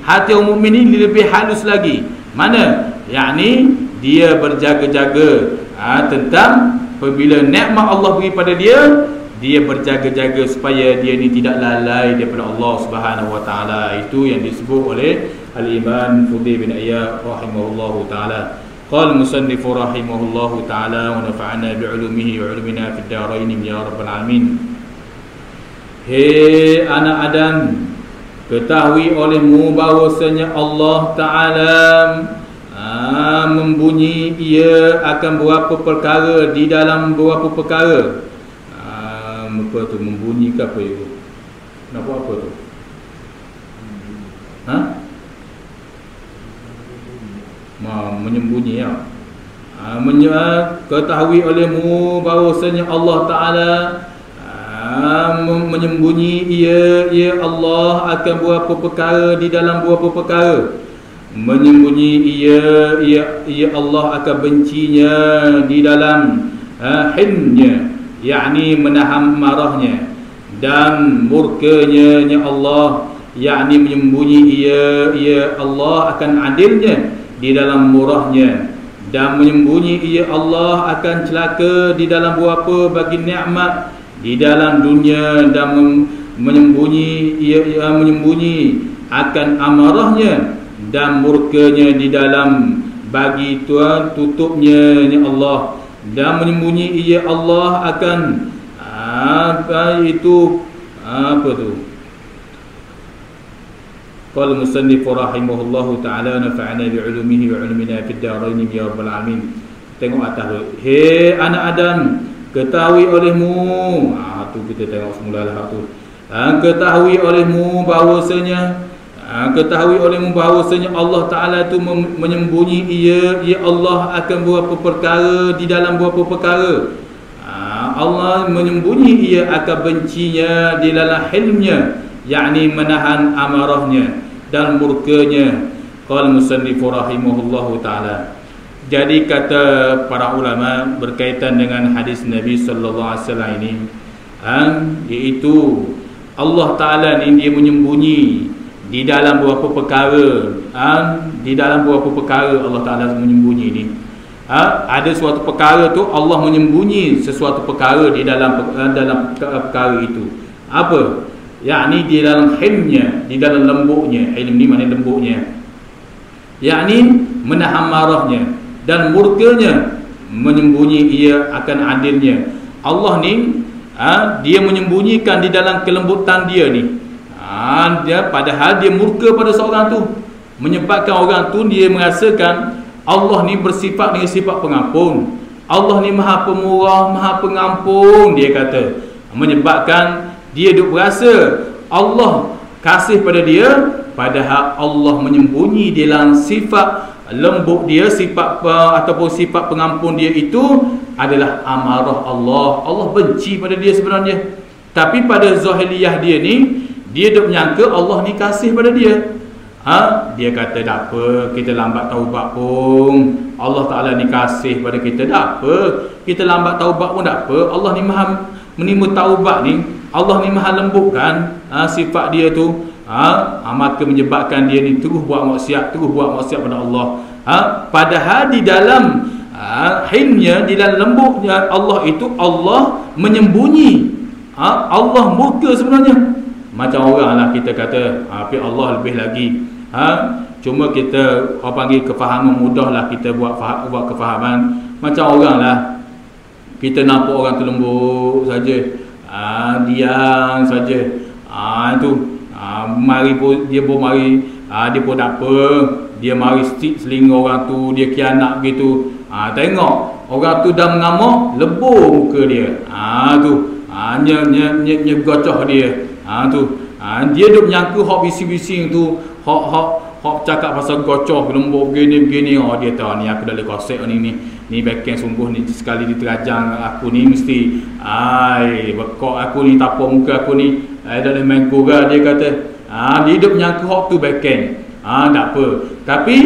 hati orang mukmin ni lebih halus lagi. Mana? Yakni dia berjaga-jaga ha, tentang apabila nikmat Allah beri pada dia dia berjaga-jaga supaya dia ni tidak lalai daripada Allah Subhanahu wa taala. Itu yang disebut oleh al-Imam Fudhi bin Ayyab rahimahullahu taala. Qala musannif rahimahullahu taala wa nafa'ana bi 'ulumihi wa 'ulumina fid darain ya rabbal alamin. He anak adam ketahui olehmu bahwasanya Allah taala ha, membunyi ia akan berapa perkara di dalam berapa perkara apa tu membunyi ke apa itu nak buat apa tu? Ha? Ma, menyembunyi ya? Ha, menya, ketahui olehmu bahawasanya Allah Ta'ala ha, menyembunyi ia, ia Allah akan buat apa perkara di dalam buat apa perkara. Menyembunyi ia, ia, ia Allah akan bencinya di dalam ha, hinnya yakni menahan marahnya dan murkanya nya Allah yakni menyembunyi ia ia Allah akan adilnya di dalam murahnya dan menyembunyi ia Allah akan celaka di dalam apa bagi nikmat di dalam dunia dan menyembunyi ia, ia menyembunyi akan amarahnya dan murkanya di dalam bagi tuan tutupnya nya Allah dan menyembunyi ia Allah akan apa itu? Apa tu? Qala musannif rahimahullahu taala nafa'ana bi 'ulumihi wa 'ulumina fid darain ya rabbal alamin. Tengok atas tu he anak adam ketahui olehmu. Ah tu kita tengok semula lah tu. Ha, ketahui olehmu bahawasanya ha, ketahui olehmu bahawasanya Allah Ta'ala itu menyembunyi ia ia Allah akan buat perkara di dalam buat perkara. Ha, Allah menyembunyi ia akan bencinya di dalam hilmnya yakni menahan amarahnya dan murkanya. Qala musannifu rahimahullahu taala. Jadi kata para ulama berkaitan dengan hadis Nabi sallallahu alaihi wasallam ini ha, iaitu Allah taala ni dia menyembunyi di dalam beberapa perkara ha, di dalam beberapa perkara Allah Taala menyembunyi ni. Ha, ada suatu perkara tu Allah menyembunyi sesuatu perkara di dalam ha, dalam perkara itu. Apa? Yakni di dalam hilmnya di dalam lembutnya ilm ni mana lembutnya yakni menahan marahnya dan murkanya menyembunyi ia akan adilnya. Allah ni ha, dia menyembunyikan di dalam kelembutan dia ni dia padahal dia murka pada seorang tu. Menyebabkan orang tu dia merasakan Allah ni bersifat dengan sifat pengampun. Allah ni maha pemurah maha pengampun dia kata. Menyebabkan dia duk berasa Allah kasih pada dia padahal Allah menyembunyi dalam sifat lembut dia sifat ataupun sifat pengampun dia itu adalah amarah Allah. Allah benci pada dia sebenarnya. Tapi pada zahiliyah dia ni dia duk menyangka Allah ni kasih pada dia. Ha? Dia kata tak apa, kita lambat taubat pun. Allah Taala ni kasih pada kita tak apa. Kita lambat taubat pun tak apa. Allah ni Maha menerima taubat ni. Allah ni Maha lembut kan ha? sifat dia tu. Ha? ha? maka menyebabkan dia ni terus buat maksiat, terus buat maksiat pada Allah. Ha? padahal di dalam ha? hilmnya, di dalam lembutnya Allah itu Allah menyembunyi. Ha? Allah murka sebenarnya macam orang lah kita kata api ha, Allah lebih lagi. Ha? cuma kita orang panggil kefahaman mudah lah kita buat buat kefahaman. Macam orang lah. Kita nampak orang tu lembut saja. Ha, diam saja. Ha, itu. Ha, mari pun dia pun mari ha, dia pun tak apa. Dia mari stick seling orang tu dia kianak begitu. Ha, tengok orang tu dah mengamuk lebur muka dia. Ha, tu. Ha, nye, nye, gocoh dia ha, tu. Ha, dia duk menyangka hok bising-bising tu hok hok cakap pasal gocoh lembut begini begini oh dia tahu ni aku dah lekor set ni ni. Ni backhand sungguh ni sekali diterajang aku ni mesti. Ai bekok aku ni tapau muka aku ni. Ai dah main gora dia kata. Ah dia hidup menyangka hok tu backhand ah tak apa. Tapi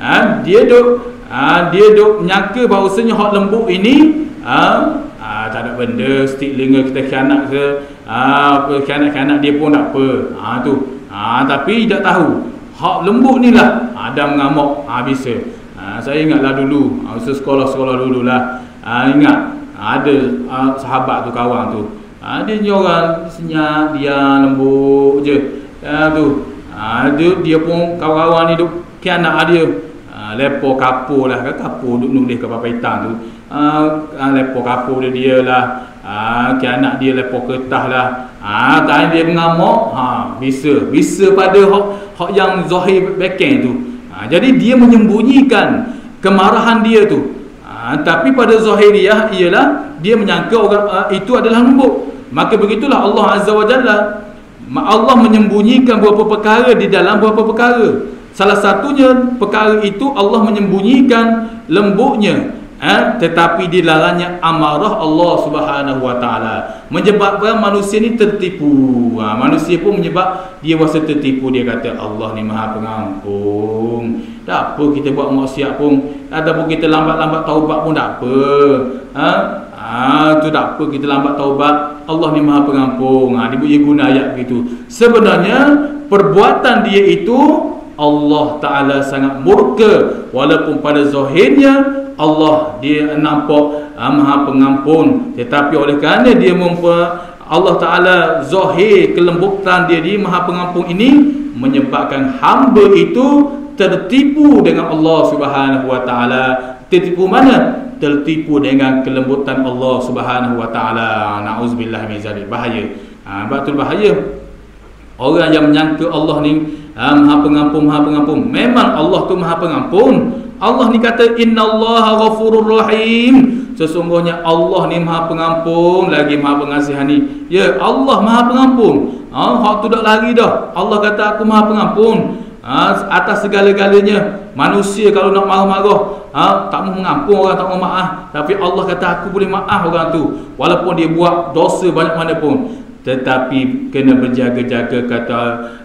ah dia duk ah dia duk menyangka bahawasanya hok lembut ini ah ah tak ada benda stick lenga kita khianat ke ah apa khianat-khianat dia pun tak apa? Ah tu. Ah tapi tak tahu Hak lembut ni lah. Ada mengamuk. Ha, Bisa. Ha, Saya ingatlah dulu. Ha, Sekolah-sekolah dulu lah ha, Ingat ha, Ada ha, sahabat tu kawan tu. Ha, Dia ni orang senyap Dia lembut je. Ha, tu. Ha, dia, dia pun kawan-kawan ni duk Kianak dia ha, Lepo kapur lah Kapur duk nulis ke papaitan tu ha, Lepo kapur dia dia lah Ah, ha, anak dia lepo ketah lah. Ah, ha, tak dia mengamuk, ha, bisa, bisa pada hak hak yang zahir backhand tu. Ha, jadi dia menyembunyikan kemarahan dia tu. Ha, tapi pada zahiriah ialah dia menyangka orang uh, itu adalah lembut. Maka begitulah Allah Azza wa Jalla Allah menyembunyikan beberapa perkara di dalam beberapa perkara. Salah satunya perkara itu Allah menyembunyikan lembutnya ha? tetapi dilalanya amarah Allah Subhanahu wa menyebabkan manusia ni tertipu. Ha? manusia pun menyebab dia rasa tertipu. Dia kata Allah ni Maha Pengampun. Tak apa kita buat maksiat pun. Ataupun kita lambat-lambat taubat pun tak apa. Ha? Ha tu tak apa. Kita lambat taubat Allah ni Maha Pengampun. Ha dia guna ayat begitu. Sebenarnya perbuatan dia itu Allah Ta'ala sangat murka. Walaupun pada zahirnya Allah dia nampak uh, maha pengampun. Tetapi oleh kerana dia memper Allah Ta'ala zahir kelembutan dia di maha pengampun ini menyebabkan hamba itu tertipu dengan Allah Subhanahu Wa Ta'ala. Tertipu mana? tertipu dengan kelembutan Allah Subhanahu Wa Ta'ala. Na'uzubillah bahaya. Ha, betul bahaya. Orang yang menyangka Allah ni ha, maha pengampun maha pengampun memang Allah tu maha pengampun Allah ni kata innallaha ghafurur rahim. Sesungguhnya Allah ni Maha Pengampun lagi Maha Pengasihani. Ya, Allah Maha Pengampun. Ha, hak tu dak lari dah. Allah kata aku Maha Pengampun. Ha, atas segala-galanya. Manusia kalau nak marah-marah, ha, tak mau mengampun orang tak mau maaf. Tapi Allah kata aku boleh maaf orang tu. Walaupun dia buat dosa banyak mana pun tetapi kena berjaga-jaga kata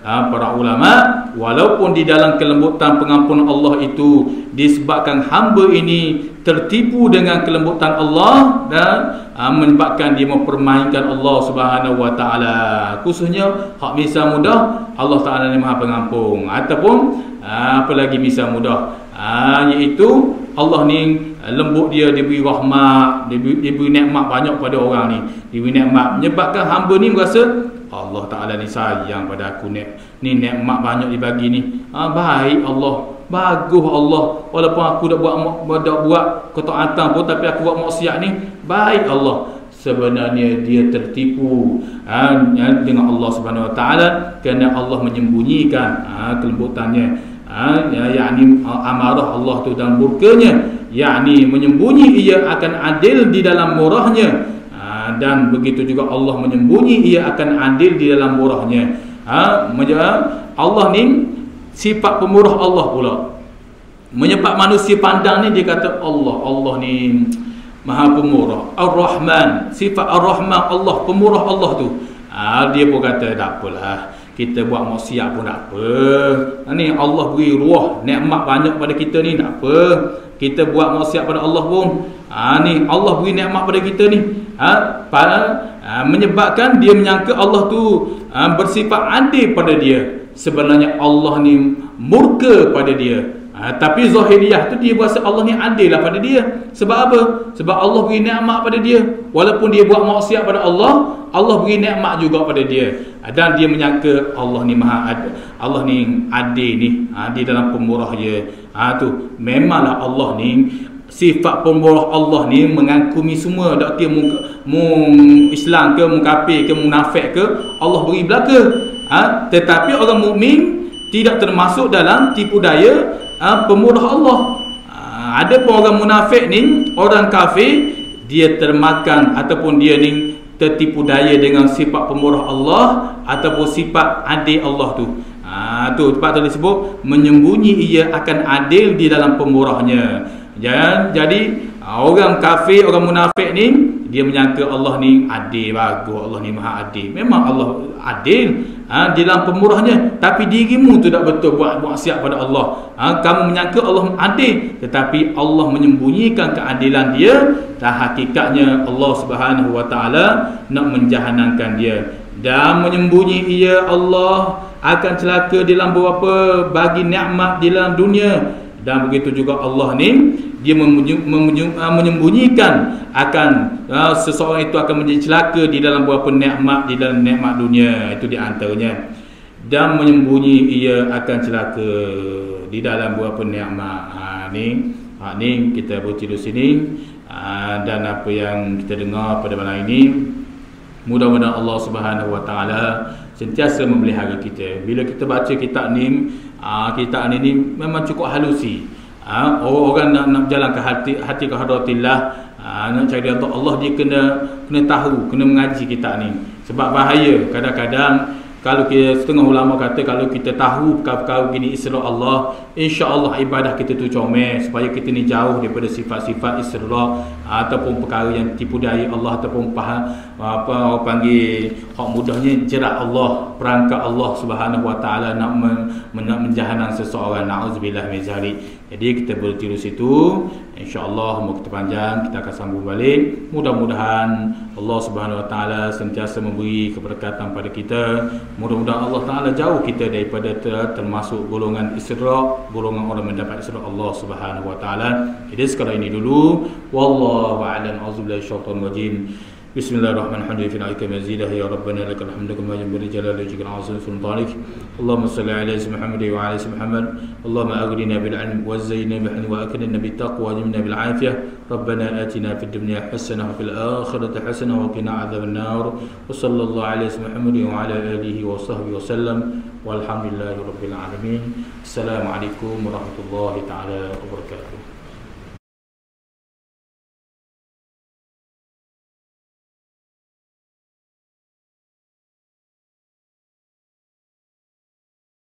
ha, para ulama walaupun di dalam kelembutan pengampunan Allah itu disebabkan hamba ini tertipu dengan kelembutan Allah dan ha, menyebabkan dia mempermainkan Allah Subhanahu wa taala. Khususnya hak misa mudah Allah taala ni Maha Pengampun. Ataupun ha, apa lagi misa mudah ha, iaitu Allah ni lembut dia dia beri rahmat dia beri, dia beri nikmat banyak pada orang ni. Dia beri nikmat menyebabkan hamba ni merasa Allah Ta'ala ni sayang pada aku ni ni nikmat banyak dibagi ni. Ha, baik Allah bagus Allah. Walaupun aku dah buat dah buat ketaatan pun tapi aku buat maksiat ni baik Allah. Sebenarnya dia tertipu. Ha, dengan Allah Subhanahu Wa Taala kerana Allah menyembunyikan ha, kelembutannya ha, ya, yakni amarah Allah tu dan murkanya yakni menyembunyi ia akan adil di dalam murahnya. Ha, dan begitu juga Allah menyembunyi ia akan adil di dalam murahnya. Ha, Allah ni sifat pemurah Allah pula. Menyebab manusia pandang ni dia kata Allah Allah ni maha pemurah. Ar-Rahman sifat Ar-Rahman Allah pemurah Allah tu. Ha, dia pun kata tak apalah kita buat maksiat pun tak apa. Ni Allah beri ruah, nikmat banyak pada kita ni tak apa. Kita buat maksiat pada Allah pun. Ha ni Allah beri nikmat pada kita ni. Ha pada ha, menyebabkan dia menyangka Allah tu ha, bersifat adil pada dia. Sebenarnya Allah ni murka pada dia. Ha, tapi zahiriah tu dia rasa Allah ni adil lah pada dia. Sebab apa? Sebab Allah beri nikmat pada dia. Walaupun dia buat maksiat pada Allah, Allah beri nikmat juga pada dia. Ha, dan dia menyangka Allah ni maha adil. Allah ni adil ni. Ha, di dalam pemurah dia. Ha, tu. Memanglah Allah ni sifat pemurah Allah ni mengangkumi semua dak dia mu, mu Islam ke mu kafir ke munafik ke Allah beri belaka ha, tetapi orang mukmin tidak termasuk dalam tipu daya ha, pemurah Allah. Ha, ada pun orang munafik ni orang kafir dia termakan ataupun dia ni tertipu daya dengan sifat pemurah Allah ataupun sifat adil Allah tu. Ha, tu tempat tu disebut menyembunyi ia akan adil di dalam pemurahnya. Jadi orang kafir orang munafik ni dia menyangka Allah ni adil bagus Allah ni maha adil. Memang Allah adil ha, dalam pemurahnya. Tapi dirimu tu tak betul buat siap pada Allah. Ha, kamu menyangka Allah adil tetapi Allah menyembunyikan keadilan dia. Dan hakikatnya Allah subhanahu wa ta'ala nak menjahanamkan dia. Dan menyembunyi ia Allah akan celaka di dalam beberapa bagi nikmat di dalam dunia. Dan begitu juga Allah ni dia ah, menyembunyikan akan uh, seseorang itu akan menjadi celaka di dalam beberapa nikmat di dalam nikmat dunia. Itu di antaranya. Dan menyembunyi ia akan celaka di dalam beberapa nikmat. Ha ni ha ni kita berhenti di sini. Ha, dan apa yang kita dengar pada malam ini mudah-mudahan Allah Subhanahu wa taala sentiasa memelihara kita. Bila kita baca kitab ni ha, kitab ni, ni memang cukup halusi ha, orang nak nak berjalan ke hati hati ke hadratillah ha, nak cari untuk Allah dia kena kena tahu kena mengaji kita ni. Sebab bahaya kadang-kadang kalau kita setengah ulama kata kalau kita tahu perkara-perkara gini isra Allah insya-Allah ibadah kita tu comel supaya kita ni jauh daripada sifat-sifat isra ataupun perkara yang tipu daya Allah ataupun faham apa orang panggil hak mudahnya jerat Allah perangkat Allah Subhanahu wa taala nak men, nak menjahanam seseorang. Naudzubillah min jadi kita berhenti di situ. InsyaAllah umur kita panjang Kita akan sambung balik. Mudah-mudahan Allah subhanahu wa ta'ala Sentiasa memberi keberkatan pada kita. Mudah-mudahan Allah ta'ala jauh kita Daripada ter termasuk golongan isra' Golongan orang mendapat isra' Allah subhanahu wa ta'ala. Jadi sekarang ini dulu. Wallahu'alam Azubillah syaitan wajim بسم الله الرحمن الرحيم في نعيك مزيده يا ربنا لك الحمد كما ينبغي لجلال وجهك العظيم سلطانك اللهم صل على سيدنا محمد وعلى سيدنا محمد اللهم اغننا بالعلم وزينا بالحلم واكرمنا بالتقوى وجمنا بالعافيه ربنا اتنا في الدنيا حسنه وفي الاخره حسنه وقنا عذاب النار وصلى الله على سيدنا محمد وعلى اله وصحبه وسلم والحمد لله رب العالمين السلام عليكم ورحمه الله تعالى وبركاته